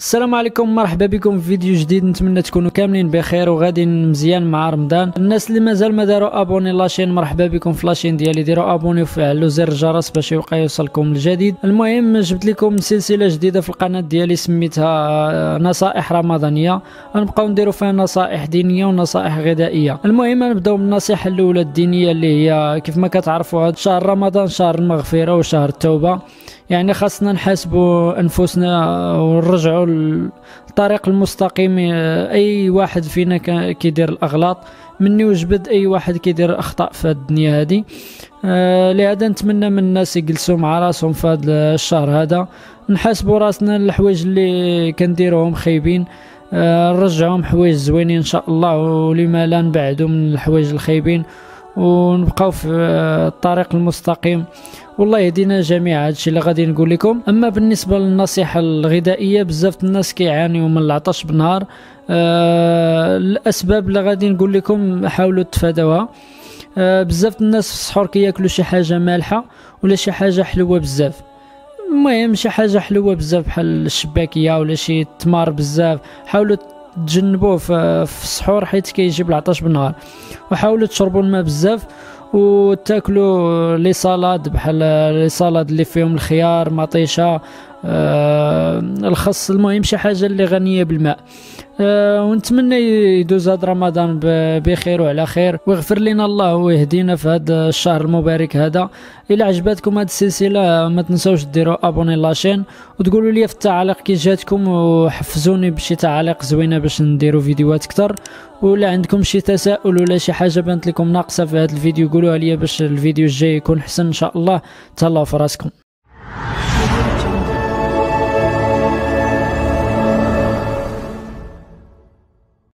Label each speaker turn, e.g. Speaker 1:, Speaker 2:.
Speaker 1: السلام عليكم مرحبا بكم في فيديو جديد. نتمنى تكونوا كاملين بخير وغادي مزيان مع رمضان. الناس اللي مازال ما داروا abonner la chaîne مرحبا بكم في la chaîne ديالي. ديروا abonner وفعلوا زر الجرس باش يبقى يوصلكم الجديد. المهم جبت لكم سلسلة جديدة في القناة ديالي سميتها نصائح رمضانية. غنبقاو نديروا فيها نصائح دينية ونصائح غذائية. المهم نبداو بالنصيحة الأولى الدينية اللي هي كيف ما كتعرفوا هذا شهر رمضان شهر المغفرة وشهر التوبة. يعني خاصنا نحاسبوا أنفسنا ونرجعوا الطريق المستقيم. أي واحد فينا كيدير الأغلاط مني وجبد أي واحد كيدير الأخطاء في الدنيا هذه آه لهذا نتمنى من الناس يجلسوا مع راسهم في هذا الشهر هذا. نحاسبوا راسنا الحوايج اللي كنديروهم خايبين. آه نرجعهم حوايج زوينين إن شاء الله ولما لا نبعدوا من الحوايج الخايبين ونبقاو في الطريق المستقيم. والله يهدينا جميعا. هادشي اللي غادي نقول لكم. أما بالنسبة للنصيحة الغذائية بزاف الناس كيعانيوا من العطش بالنهار. آه الأسباب اللي غادي نقول لكم حاولوا تفادوها آه بزاف الناس في السحور كياكلوا شي حاجة مالحة ولا شي حاجة حلوة بزاف. المهم شي حاجة حلوة بزاف بحال الشباكية ولا شي تمار بزاف. حاولوا تجنبوه في السحور حيت كيجيب العطش بالنهار. وحاولوا تشربوا الماء بزاف. وتاكلوا لي صالاد بحال لي صالاد اللي فيهم الخيار مطيشة آه الخص المهم شي حاجة اللي غنية بالماء. آه ونتمنى يدوز هذا رمضان بخير وعلى خير. ويغفر لنا الله ويهدينا في هذا الشهر المبارك هذا. إلى عجبتكم هذه السلسلة ما تنسوش ديروا ابوني لاشين وتقولوا لي في التعاليق كي جاتكم وحفزوني بشي تعاليق زوينة باش نديروا فيديوهات أكثر. ولا عندكم شي تساؤل ولا شي حاجة بانت لكم ناقصة في هذا الفيديو قولوها لي باش الفيديو الجاي يكون حسن إن شاء الله. تهلاو في راسكم.